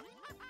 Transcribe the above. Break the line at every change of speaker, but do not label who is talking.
Ha ha!